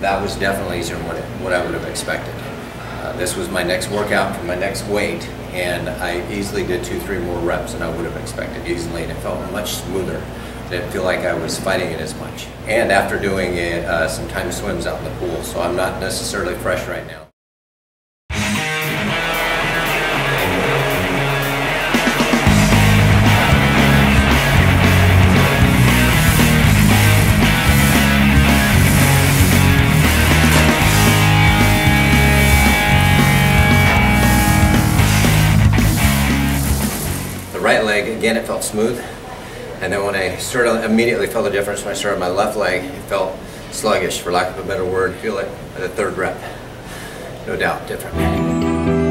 was definitely easier than what, what I would have expected. Uh, this was my next workout for my next weight, and I easily did two, three more reps than I would have expected easily, and it felt much smoother. I Didn't feel like I was fighting it as much. And after doing it, uh, some time swims out in the pool, so I'm not necessarily fresh right now. Right leg, again, it felt smooth. And then when I started, immediately felt the difference when I started my left leg, it felt sluggish, for lack of a better word. feel it at the third rep. No doubt, different.